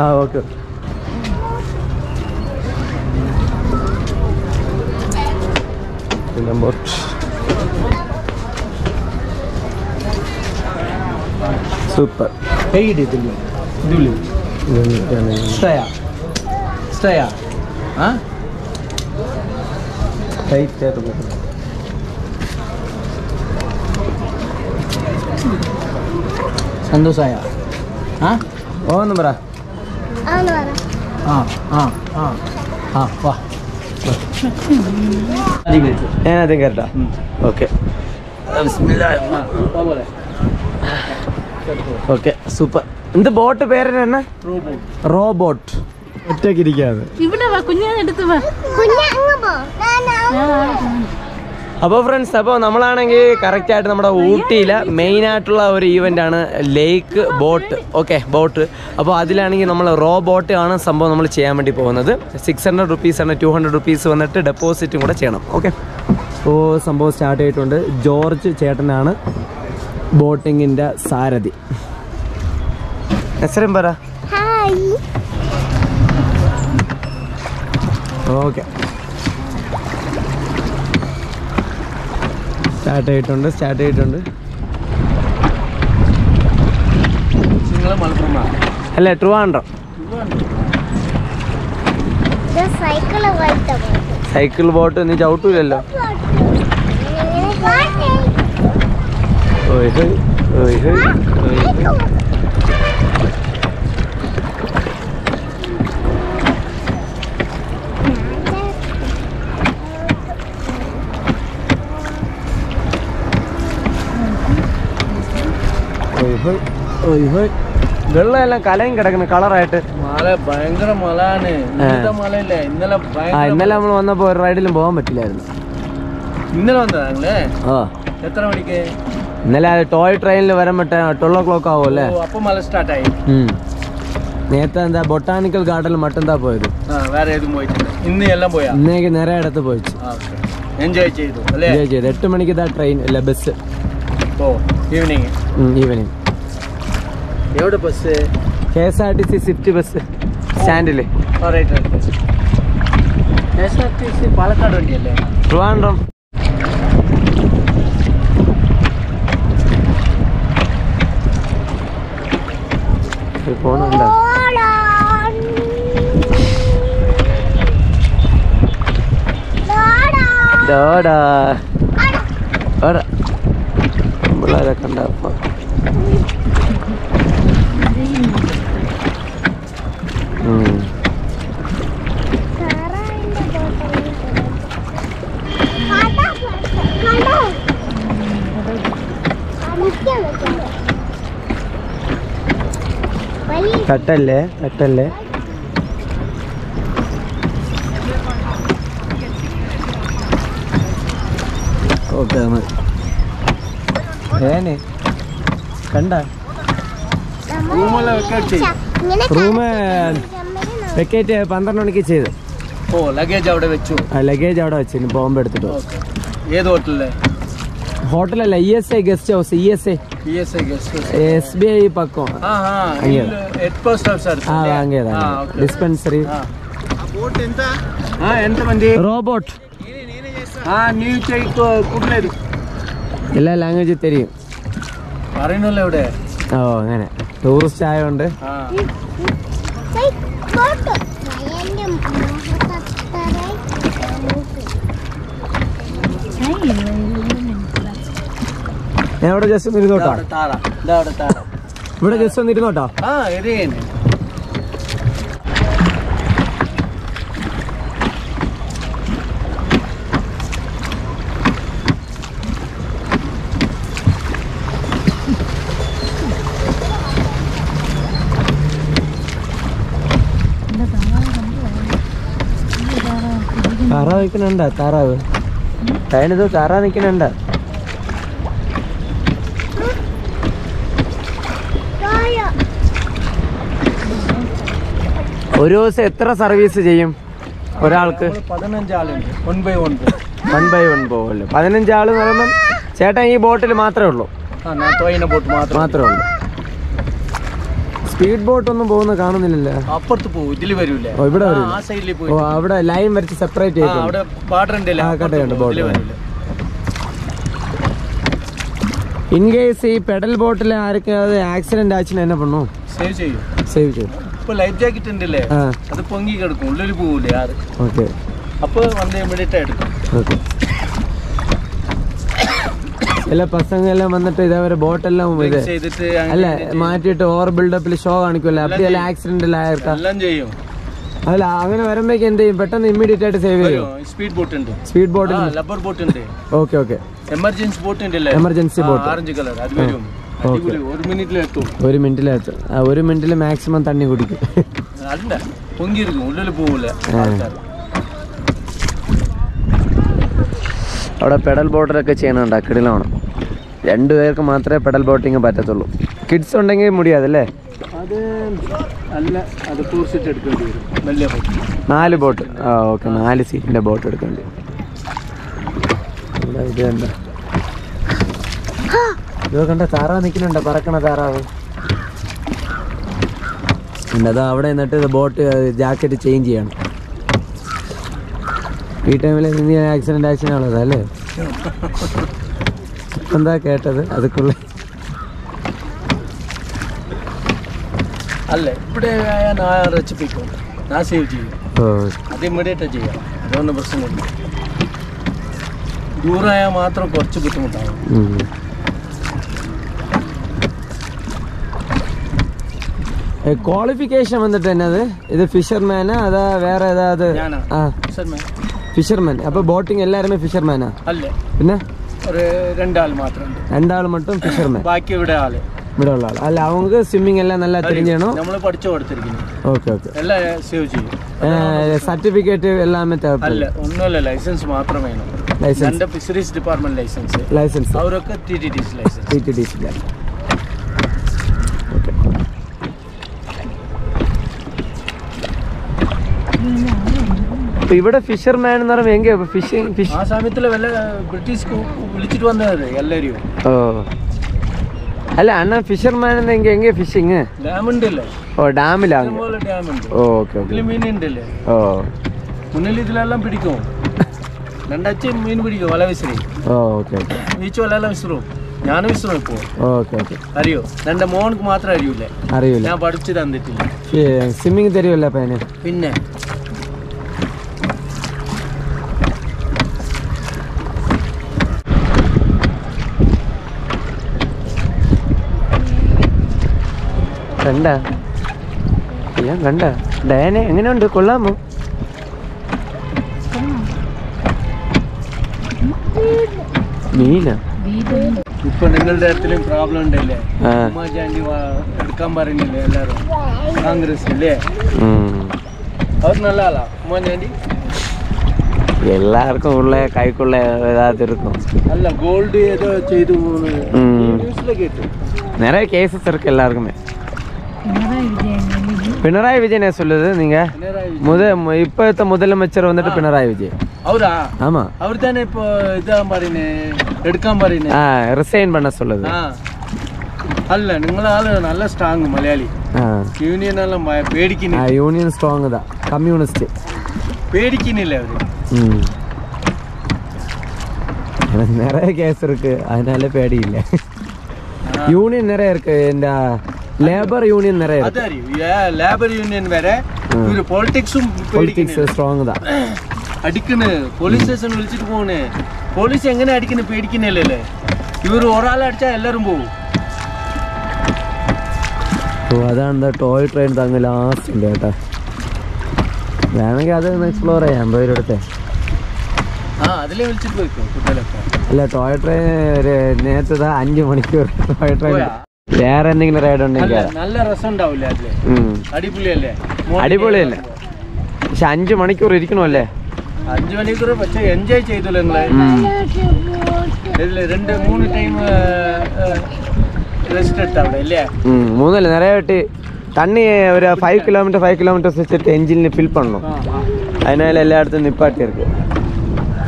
ആ okay number super. സന്തോഷായ. ആ? ഓ എന്ന് പറ. ആ ആ ആ ആ വാ. ഓക്കെ. Okay super. എന്ത് ബോട്ട് പേര് തന്നെ റോബോട്ട് ഒറ്റയ്ക്ക് ഇരിക്കാതെ. ഇവിടെ കുഞ്ഞാൻ എടുത്ത് അപ്പോൾ ഫ്രണ്ട്സ് അപ്പോൾ നമ്മളാണെങ്കിൽ കറക്റ്റ് ആയിട്ട് നമ്മുടെ ഊട്ടിയിലെ മെയിൻ ആയിട്ടുള്ള ഒരു ഈവന്റ് ആണ് ലേക്ക് ബോട്ട് ഓക്കെ ബോട്ട് അപ്പോൾ അതിലാണെങ്കിൽ നമ്മൾ റോ ബോട്ട് ആണ് സംഭവം നമ്മൾ ചെയ്യാൻ വേണ്ടി പോകുന്നത്. സിക്സ് ഹൺഡ്രഡ് റുപ്പീസ് ആണ് ടു ഹൺഡ്രഡ് റുപ്പീസ് വന്നിട്ട് ഡെപ്പോസിറ്റും കൂടെ ചെയ്യണം. ഓക്കെ അപ്പോൾ സംഭവം സ്റ്റാർട്ട് ചെയ്തിട്ടുണ്ട് ജോർജ് ചേട്ടനാണ് ബോട്ടിങ്ങിന്റെ സാരഥി. എസ്രം പറ. ഓക്കെ സ്റ്റാർട്ട് ചെയ്തിട്ടുണ്ട് സ്റ്റാർട്ട് ചെയ്തിട്ടുണ്ട് അല്ല മലപ്പുറം അല്ലേ ട്രിവാൻഡ്രം. സൈക്കിൾ ബോട്ട് നീ ചവിട്ടൂലല്ലോ. ഓയ് ഹോയ് ഓയ് ഹോയ് ഓയ് വെള്ളമെല്ലാം കലയും കിടക്കുന്നു കളറായിട്ട്. മല ഭയങ്കര മലയാണ്. മലയില്ല? ഇന്നലെ ഇന്നലെ നമ്മൾ വന്നപ്പോ ഒരു റൈഡിലും പോകാൻ പറ്റില്ലായിരുന്നു. ഇന്നലെ വന്നതാണല്ലേ? ആ. എത്ര മണിക്ക്? ഇന്നലെ ടോയ് ട്രെയിനിൽ വരാൻ പറ്റാ ട്വൽവ് ഓ ക്ലോക്ക് ആവും അല്ലേ അപ്പൊ മല സ്റ്റാർട്ടായി. നേരത്തെ എന്താ ബൊട്ടാനിക്കൽ ഗാർഡനിൽ മട്ടെന്താ പോയത്? വേറെ ഏതും ഇന്ന് എല്ലാം പോയാ? ഇന്നേക്ക് നേരെ ഇടത്ത് പോയിച്ചു. എൻജോയ് ചെയ്തു അല്ലേ? എൻജോയ് ചെയ്ത്. എട്ട് മണിക്ക് ഇതാ ട്രെയിൻ അല്ല ബസ്. ഓ ഈവനിങ് ഈവനിങ് എവിടെ bus K S R T C swift bus സ്റ്റാൻഡിൽ. K S R T C Palakkad വണ്ടിയല്ലേ? Trivandrum. പോണുണ്ടോ? ഡോടാ ഓടാ പിള്ളേരെ കണ്ടപ്പോ ഉം. തട്ടല്ലേ തട്ടല്ലേ? ഓക്കെ ഏനെ കണ്ട? റൂമെല്ലാം വെക്കേറ്റ് ചെയ്തു? റൂം വെക്കേറ്റ് പന്ത്രണ്ട് മണിക്ക് ചെയ്തു. ഓ ലഗേജ് അവിടെ വെച്ചു. ആ ലഗേജ് അവിടെ വെച്ചു ഇനി ബോംബെ എടുത്തിട്ട് ഏത് ഹോട്ടലിലെ? ഹോട്ടലല്ല E S I guest house E S I. S B I Pakkam. Dispensary robot నీవు చేయలేదు ఎలా లాంగ్వేజ్ తెలియదు పరైన వాళ్ళు ഓ അങ്ങനെ. ടൂറിസ്റ്റ് ആയതുകൊണ്ട് ഞാൻ ഇവിടെ ജസ്റ്റ് ഒന്ന് ഇരുന്നോട്ടാ. ഇവിടെ ജസ്റ്റ് ഒന്ന് ഇരുന്നോട്ടാ? താറാവ് നിൽക്കണുണ്ട താറാവ്. കഴിഞ്ഞത് താറാവ് നിൽക്കണുണ്ട ഒരു ദിവസം എത്ര സർവീസ് ചെയ്യും ഒരാൾക്ക്? വൺ ബൈ വൺ പോകുമല്ലോ പതിനഞ്ചാൾ എന്ന് ചേട്ടൻ ഈ ബോട്ടിൽ മാത്രമേ ഉള്ളൂ. മാത്രമേ ഉള്ളൂ. സ്പീഡ് ബോട്ട് ഒന്നും പോകുന്ന കാണുന്നില്ലല്ലേ? അപ്പുറത്ത് പോകും ഇതിൽ വരൂലേ ഓ, ഇവിടെ ആ, വരൂല. ആ സൈഡിൽ ഓ അവിടെ ലൈൻ വരച്ച് സെപ്പറേറ്റ് ചെയ്തു അവിടെ ബാർഡർ ഉണ്ടല്ലേ? ആ. വരൂല. ഇൻ കേസ് ഈ പെഡൽ ബോട്ടിൽ ആർക്കാவது ആക്സിഡന്റ് ആച്ചിന് എന്നെ പണ്ണു. സേവ് ചെയ്യും. സേവ് ചെയ്യും. ഇപ്പൊ ലൈഫ് ജാക്കറ്റ് ഉണ്ടല്ലേ? അത് പൊങ്ങി കിടക്കും ഉള്ളിൽ പോകൂലേ ആറ് ഓക്കെ അപ്പൊ വന്ന് ഇമ്മീഡിയറ്റ് ആയിട്ട് ഓക്കെ എല്ലാ പ്രസംഗെല്ലാം വന്നിട്ട് ഇതേവരെ ബോട്ടെല്ലാം ഇത് അല്ല മാറ്റിട്ട് ഓവർ ബിൽഡപ്പിൽ ഷോ കാണിക്കുമല്ലോ അപ്പഴെല്ലാം ആക്സിഡന്റ് ആയിരിക്കാം അല്ല അങ്ങനെ വരുമ്പോഴേക്ക് എന്ത് ചെയ്യും? പെട്ടെന്ന് ഇമ്മീഡിയറ്റ് ആയിട്ട് സേവ് ചെയ്യും? സ്പീഡ് ബോട്ട് ഉണ്ട്. സ്പീഡ് ബോട്ട് റബ്ബർ ബോട്ട് ഉണ്ട്. ഓക്കെ ഓക്കെ എമർജൻസി ബോട്ട് ഉണ്ടല്ലേ? എമർജൻസി ബോട്ട് ഓറഞ്ച് കളർ അത് വരും. ഒരു മിനിറ്റിലെത്തും ഒരു മിനിറ്റിലെത്തും ഒരു മിനിറ്റിൽ മാക്സിമം തണ്ണി കുടിക്കും. അല്ല പൊങ്ങിയിരിക്കും. ഉള്ളിൽ പോവില്ല അവിടെ പെഡൽ ബോട്ടിലൊക്കെ ചെയ്യണുണ്ട് അക്കിടിലാണ്. രണ്ടു പേർക്ക് മാത്രമേ പെഡൽ ബോട്ടിങ് പറ്റത്തുള്ളൂ. കിഡ്സ് ഉണ്ടെങ്കിൽ മുടിയാതല്ലേ? അത് അല്ല അത് കൂർച്ചിട്ട് എടുക്കേണ്ടി വരും. വലിയ ബോട്ട് നാല് ബോട്ട്. ആ ഓക്കെ നാല് സീറ്റിന്റെ ബോട്ട് എടുക്കേണ്ടി ഇത് ഇത് കണ്ട താറാവ് നിൽക്കുന്നുണ്ട്? പറക്കണ താറാവ്. പിന്നെ അത് അവിടെ നിന്നിട്ട് ബോട്ട് ജാക്കറ്റ് ചേഞ്ച് ചെയ്യണം. ഈ ടൈമിൽ നീ ആക്സിഡന്റ് ഉള്ളത് അല്ലേ? എന്താ കേട്ടത്? അതുക്കുള്ള അല്ല ഇവിടെ ഞാൻ റെച്ചിപ്പിക്കും ഞാൻ സേവ് ചെയ്യും. ഓ. അത് ഇമ്മീഡിയറ്റ് ചെയ്യാം. അതൊന്നും പ്രശ്നമില്ല ദൂരമായാൽ മാത്രം കുറച്ച് ബുദ്ധിമുട്ടാവും. ഉം. ക്വാളിഫിക്കേഷൻ വന്നിട്ട് എന്നത് ഇത് ഫിഷർമാനാ അതാ വേറെ ഏതാ അത്? ആ. മേ ഫിഷർമാൻ അപ്പൊ ബോട്ടിംഗ് എല്ലാരുമേ ഫിഷർമാനാ അല്ലേ. പിന്നെ? ഒരു രണ്ടാൾ മാത്രം. രണ്ടാൾ മട്ടും ഫിഷർമാൻ ബാക്കി ഇവിടെ ആൾ ഇവിടെ ഉള്ള ആൾ അല്ല അവങ്ങൾക്ക് സ്വിമ്മിംഗ് എല്ലാം നല്ല തിരിഞ്ഞാണോ? നമ്മൾ പഠിച്ചു കൊടുത്തിരിക്കുന്നു. Okay okay. എല്ലാം സേവ് ചെയ്യും. സർട്ടിഫിക്കറ്റ് എല്ലാം അല്ല ഒന്നുമല്ല ലൈസൻസ് മാത്രമേ licence fisheries department licence licence അവരൊക്കെ T T D licence T T D licence ഇപ്പൊ ഇവിടെ ഫിഷർമാൻ എന്ന് പറയുമ്പോൾ എങ്കെ ഫിഷിംഗ് ഫിഷ് ആ സമയത്തിൽ വല്ല ബ്രിട്ടീഷ് വിളിച്ചിട്ട് വന്നത് എല്ലാരും ഓ. അല്ല അണ്ണ ഫിഷർമാൻ എങ്കിൽ എങ്കെ ഫിഷിങ് ഡാം ഉണ്ടല്ലേ? ഓ ഡാമിലാണ് ഡാം ഉണ്ട്. Okay okay. ഇതിൽ മീൻ ഉണ്ടല്ലേ? ഓ. മുന്നിൽ ഇതിലെല്ലാം പിടിക്കും. രണ്ടാഴ്ച മീൻ പിടിക്കും വല വിസിറി ഓ ഓക്കെ ഓക്കെ. ബീച്ച് വലയെല്ലാം വിസിറും ഞാനും വിസിറും ഇപ്പോ. Okay okay. അറിയോ? എന്റെ മോനക്ക് മാത്രം അറിയൂലേ. അറിയില്ല ഞാൻ പഠിച്ചു തന്നിട്ടില്ല. സ്വിമ്മിങ് തരുമല്ലോ അപ്പൊ അതിന്? പിന്നെ? കണ്ട? ഞാൻ കണ്ട? ഡയനെ എങ്ങനെയുണ്ട്? കൊള്ളാമോ? മീന? ഇപ്പൊ നിങ്ങളുടെ ഇടത്തിലും പ്രോബ്ലം ഉണ്ടല്ലേ? ഉമ്മാജാണ്ടി എടുക്കാൻ പറയുന്നില്ലേ എല്ലാരും കോൺഗ്രസ് അല്ലേ നല്ല ആളാ ഉമ്മാജാണ്ടി എല്ലാവർക്കും ഉള്ള കൈക്കുള്ള ഇതാതിരുന്നു. അല്ല ഗോൾഡ് ഏതോ ചെയ്തു പോകുന്നത് നിറയെ കേസസ് ഇറക്കും എല്ലാവർക്കുമേ. பினராயி விஜயன் சொல்லுது நீங்க പിണറായി முத மு- இப்பத்த முதலமைச்சர் வந்துட்டு பினராயி விஜயன் അവരാ ஆமா അവർ തന്നെ ഇപ്പൊ ഇതാ പറയുന്നേ എടുക്കാൻ പറയുന്നേ ஆ ரிசைன் பண்ண சொல்லுது ആ അല്ല നിങ്ങളെ ആള് നല്ല സ്ട്രോങ് മലയാളി ஆ യൂണിയൻ എല്ലാം ഭയ- പേടിക്കുന്നു ஆ, யூனியன் ஸ்ட்ராங் தான் கம்யூனிஸ்ட் പേടിക്കുന്നില്ല അവര് ம் எனக்கு நிறைய கேஸ் இருக்கு அதனால பேடி இல்லை யூனியன் நிறைய இருக்கு இந்த ലേബർ യൂണിയൻ നിറയെ ലേബർ യൂണിയൻ വരെ ഇവർ പൊളിറ്റിക്സും പൊളിറ്റിക്സ് സ്ട്രോങ് താ അടിക്കണ് പോലീസ് സ്റ്റേഷൻ വിളിച്ചിട്ട് പോകണേ പോലീസ് എങ്ങനെ അടിക്കണ പേടിക്കണല്ലേ ഇവർ ഒരാളെ അടിച്ചാൽ എല്ലാവരും പോകും അതാണ് ടോയ് ട്രെയിൻ തങ്ങ് ലാസ്റ്റ് ഉണ്ട് കേട്ടോ. വേണമെങ്കിൽ അത് എക്സ്പ്ലോർ ചെയ്യാം പോയിരടുത്തെ അല്ല ടോയ് ട്രെയിൻ നേരത്തെ അഞ്ച് മണിക്കൂർ ടോയ് ട്രെയിൻ വേറെ എന്തെങ്കിലും റൈഡ് ഉണ്ടെങ്കിൽ അല്ല നല്ല രസം ഉണ്ടാവില്ലേ അതില് ഉം. അടിപൊളിയല്ലേ അടിപൊളിയല്ലേ പക്ഷെ അഞ്ച് മണിക്കൂർ ഇരിക്കണമല്ലേ അഞ്ചു മണിക്കൂർ പക്ഷെ എൻജോയ് ചെയ്തല്ലോ നിങ്ങള് ഇതില് രണ്ട് മൂന്ന് ടൈം റെസ്റ്റ് എടുത്ത അവിടെ അല്ലേ ഉം, മൂന്നല്ല നിറയെ വെട്ടി തണ്ണി ഒരു ഫൈവ് കിലോമീറ്റർ ഫൈവ് കിലോമീറ്റേഴ്സ് വെച്ചിട്ട് എഞ്ചിനിൽ ഫിൽ പണ്ണണം ആ, ആ. அதனால எல்லா நிப்பாட்டி இருக்கு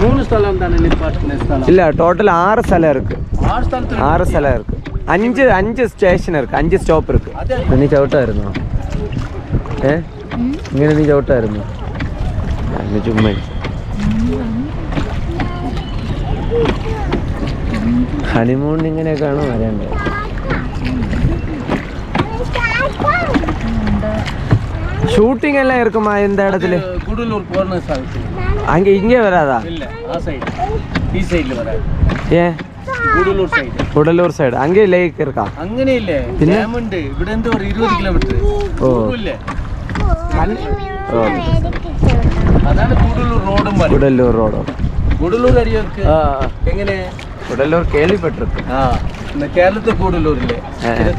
മൂന്ന് സ്ഥലം എന്താണ് നിപ്പാട്ടുന്ന സ്ഥലം இல்ல டோட்டல் ஆறு സ്ഥലം இருக்கு ആറ് സ്ഥലത്ത് ஆறு സ്ഥലം இருக்கு അഞ്ച് അഞ്ച് സ്റ്റേഷൻ ഇറക്കും അഞ്ച് സ്റ്റോപ്പ് ഇറക്കും നീ ചവിട്ടായിരുന്നോ? ഏ? ഇങ്ങനെ നീ ചവിട്ടായിരുന്നു? ചുമ്മാ ഹണിമൂൺ ഇങ്ങനെയൊക്കെയാണോ വരേണ്ടത്? ഷൂട്ടിംഗ് എല്ലാം ഇറക്കുമ്പോ இந்த இடத்துல குடலூர் போறன சார் அங்க കൂടല്ലൂർ സൈഡ് അങ്ങനെ ലേക്ക് ഇറക്കാം. അങ്ങനെയില്ലേ? ഡാമുണ്ട് ഇവിടെ എന്തോ ഒരു ഇരുപത് കിലോമീറ്റർ ഓ. അതാണ് കൂടല്ലൂർ റോഡും കൂടല്ലൂർ റോഡും കൂടല്ലൂർ അറിയോക്ക് എങ്ങനെ? കൂടല്ലൂർ കേൾവിപ്പെട്ടിരുന്നു ആ കേരളത്തിൽ കൂടല്ലൂരില്ലേ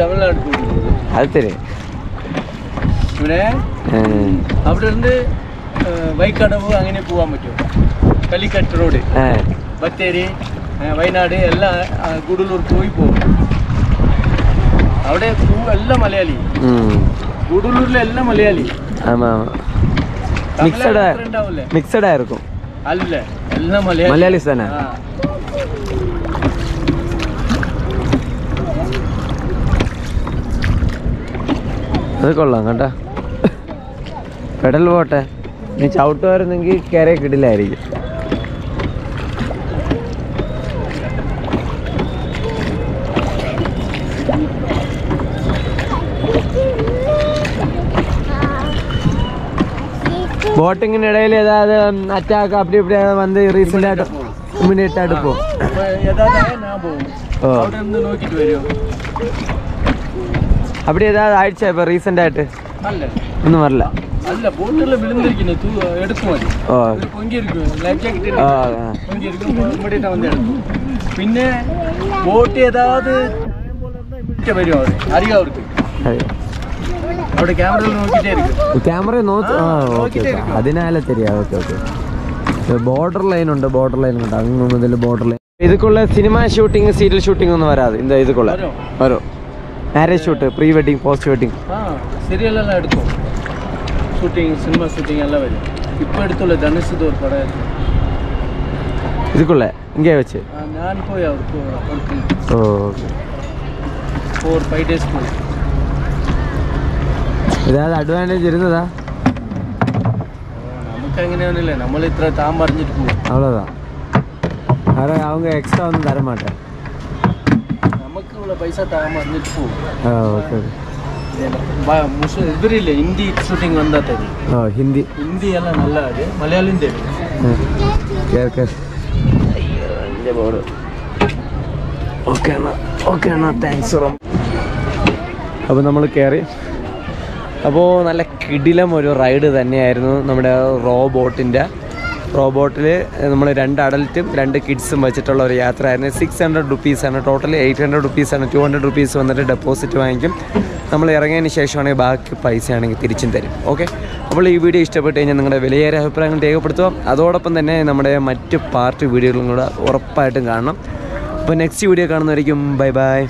തമിഴ്നാട് കൂടല്ലൂർ അത് തരേ ഇവിടെ അവിടെ ഇருந்து വൈക്കടവ് അങ്ങനെ പോവാൻ പറ്റും കളിക്കട്ട് റോഡ് ബത്തേരി. വയനാട് എല്ലാ ഗുഡലൂർ പോയി പോകും അവിടെ എല്ലാം മലയാളി ഗുഡലൂരിലെ എല്ലാം മലയാളി മിക്സഡ് ആയിരിക്കും അല്ല എല്ലാം മലയാളി മലയാളീസ് തന്നെ അത് കൊള്ളാം കേട്ടാ പെടൽ പോട്ടെ നീ ചവിട്ടുമായിരുന്നെങ്കിൽ കയറി കിടിലായിരിക്കും ബോട്ടിങ്ങിന് ഇടയിൽ ഏதாவது അറ്റാക്ക് അപ്പടി ഇപ്പടി വന്ന് റീസെന്റ് ആയിട്ട് ഇമ്മീഡിയറ്റ് ആയിട്ട് പോകും. അപ്പടി ഏതാ ആഴ്ച ഇപ്പൊ റീസെന്റ് ആയിട്ട്. ഒന്നും വരില്ല. പിന്നെ ബോട്ട് ഏതാ വരും അറിയാം. അവർക്ക് അവിടെ ക്യാമറയിൽ നോക്കിട്ടേ ഇരിക്കും ക്യാമറ നോക്കി ആ ആ, ഓക്കെ നോക്കിട്ടേ ഇരിക്കും. അതിനാലെ தெரியா ഓക്കെ ഓക്കെ ബോർഡർ ലൈൻ ഉണ്ട് ബോർഡർ ലൈൻ ഉണ്ട് അങ്ങ് മുതൽ ബോർഡർ ലൈൻ இதுக்குள்ள சினிமா ஷூட்டிங் சீரியல் ஷூட்டிங் ஒன்றும் வராது இந்த இதுக்குள்ள വരും வரும் marriage shoot pre wedding post wedding ആ സീരിയൽ എല്ലാം എടുക്കും ഷൂട്ടിങ് സിനിമ ഷൂട്ടിങ് എല്ലാം വരും ഇപ്പൊ എടുത്തുള്ള ധനുഷ് ഇത് ഒരു പടം இதுக்குள்ள இங்கே வச்சு ആ, ഞാൻ പോയി അവർക്ക് അവർക്ക് ஓ ஓகே ഫോർ ഫൈവ് ഡേയ്സ് പോയി ஏதாவது அட்வான்டேஜ் இருந்ததா നമുക്ക് അങ്ങനെയൊന്നുമില്ല നമ്മൾ ഇത്ര താൻ പറഞ്ഞിട്ട് പോകും அவ்வளோதான் வேற அவங்க எக்ஸ்ட்ரா ஒன்றும் தர மாட்டேன் നമുക്ക് ഉള്ള പൈസ താൻ പറഞ്ഞിട്ട് പോകും ஆ ஓகே മുസ്ലിം ഇവരില്ലേ ഹിന്ദി ഷൂട്ടിങ് വന്നാൽ തരും ஓ ஹிந்தி ഹിന്ദി എല്ലാം നല്ല അത് മലയാളം തരും കേറ് കേറ് ബോർഡ് ഓക്കെ എന്നാ ഓക്കെ എന്നാ താങ്ക്സ് അപ്പോൾ നമ്മൾ കയറി അപ്പോൾ നല്ല കിടിലം ഒരു റൈഡ് തന്നെയായിരുന്നു നമ്മുടെ റോബോട്ടിന്റെ റോബോട്ടിൽ നമ്മൾ രണ്ട് അഡൽറ്റും രണ്ട് കിഡ്സും വെച്ചിട്ടുള്ള ഒരു യാത്രയായിരുന്നു. സിക്സ് ഹൺഡ്രഡ് റുപ്പീസാണ് ടോട്ടൽ എയ്റ്റ് ഹൺഡ്രഡ് റുപ്പീസാണ് ടു ഹൺഡ്രഡ് റുപ്പീസ് വന്നിട്ട് ഡെപ്പോസിറ്റ് വാങ്ങിക്കും. നമ്മൾ ഇറങ്ങിയതിന് ശേഷമാണെങ്കിൽ ബാക്കി പൈസ ആണെങ്കിൽ തിരിച്ചും തരും. ഓക്കെ അപ്പോൾ ഈ വീഡിയോ ഇഷ്ടപ്പെട്ട് കഴിഞ്ഞാൽ നിങ്ങളുടെ വിലയേറെ അഭിപ്രായങ്ങൾ രേഖപ്പെടുത്തുക. അതോടൊപ്പം തന്നെ നമ്മുടെ മറ്റ് പാർട്ട് വീഡിയോകളും കൂടെ ഉറപ്പായിട്ടും കാണണം. അപ്പോൾ നെക്സ്റ്റ് വീഡിയോ കാണുന്നതായിരിക്കും ബൈ ബൈ